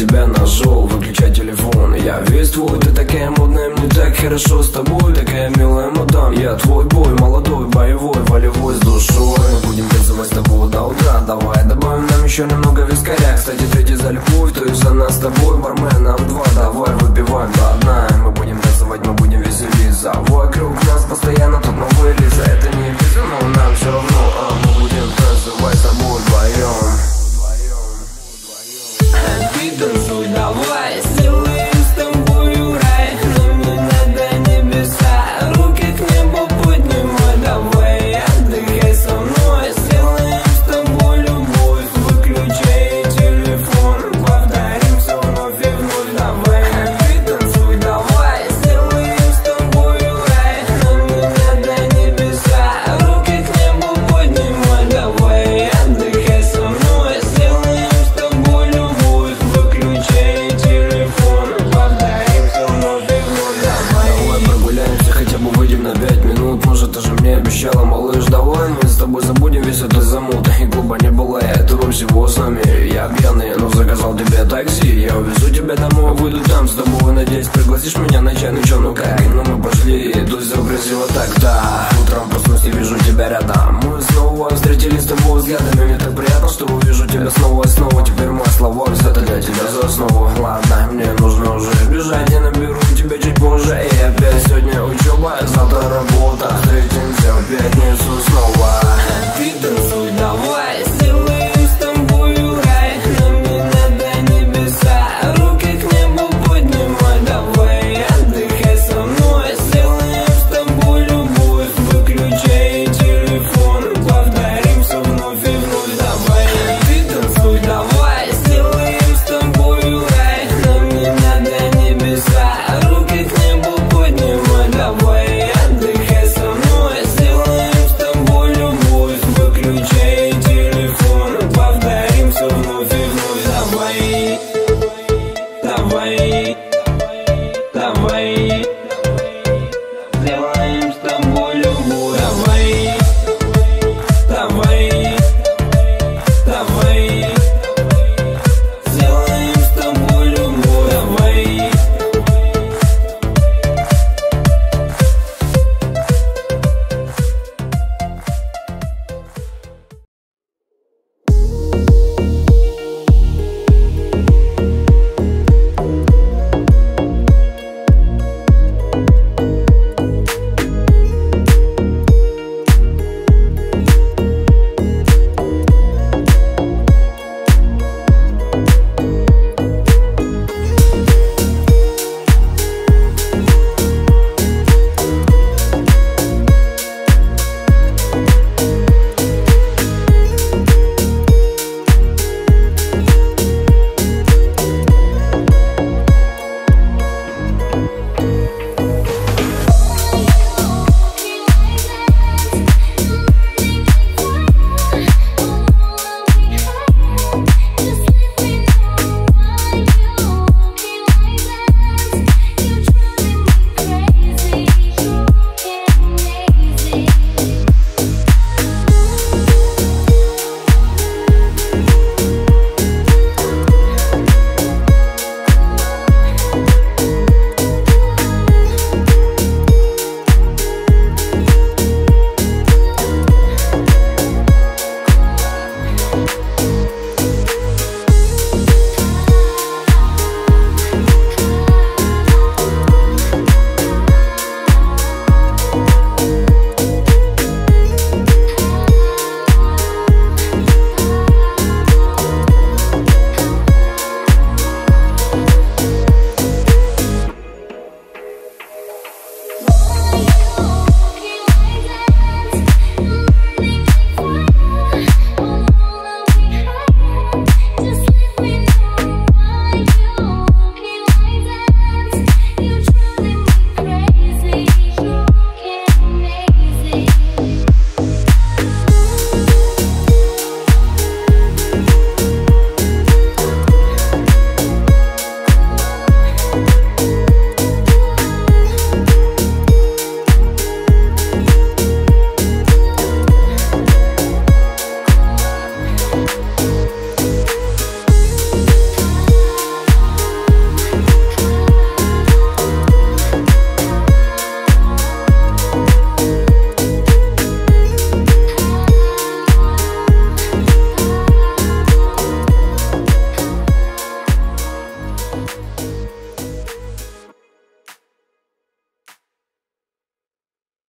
тебя нашел Выключай телефон, я весь твой. Ты такая модная, мне так хорошо с тобой. Такая милая мадам Я твой бой, молодой, боевой, волевой с душой. Будем танцевать с тобой до утра. Давай добавим нам еще немного вискаря. Кстати, третий за любовь, то есть за нас с тобой. Бармен, нам два, давай выпиваем до дна. Мы будем танцевать, мы будем веселиться Вокруг нас постоянно тут новые лица Это клуба не было, эту всего с нами Я пьяный, но заказал тебе такси. Я увезу тебя домой, выйду там с тобой. Надеюсь, пригласишь меня на чайный чё, ну как? Ну мы пошли, тут все красиво так-то Утром проснусь и вижу тебя рядом. Мы снова встретились с тобой взглядами. Мне так приятно, что увижу тебя снова и снова. Теперь мои слова, все это для тебя за основу. Ладно, мне нужно уже бежать. Я наберу тебя чуть позже. И опять сегодня